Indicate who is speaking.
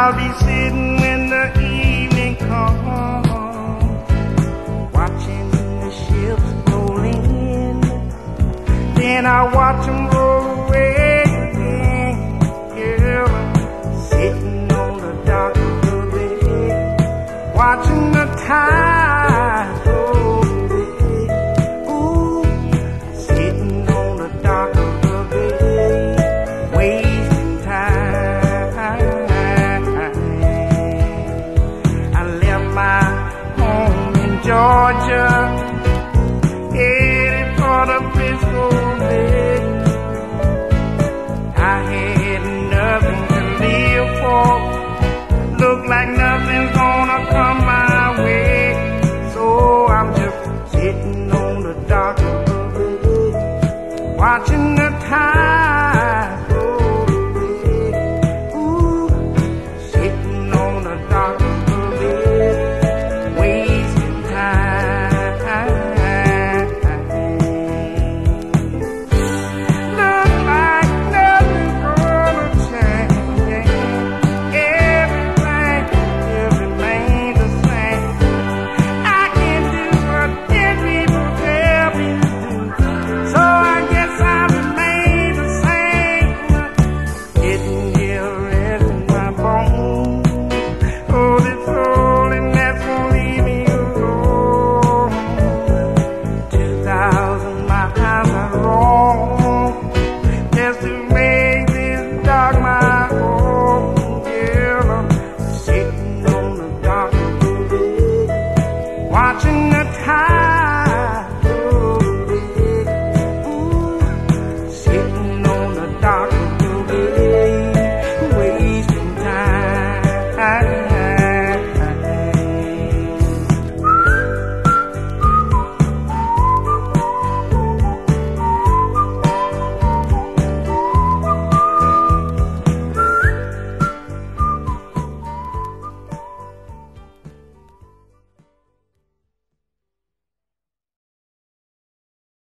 Speaker 1: I'll be sitting when the evening comes, watching the ships roll in. Then I watch them roll Georgia, headed for the 'Frisco bay. I had nothing to live for. Look like nothing's gonna come my way. So I'm just sitting on the dock of the bay, watching the tide.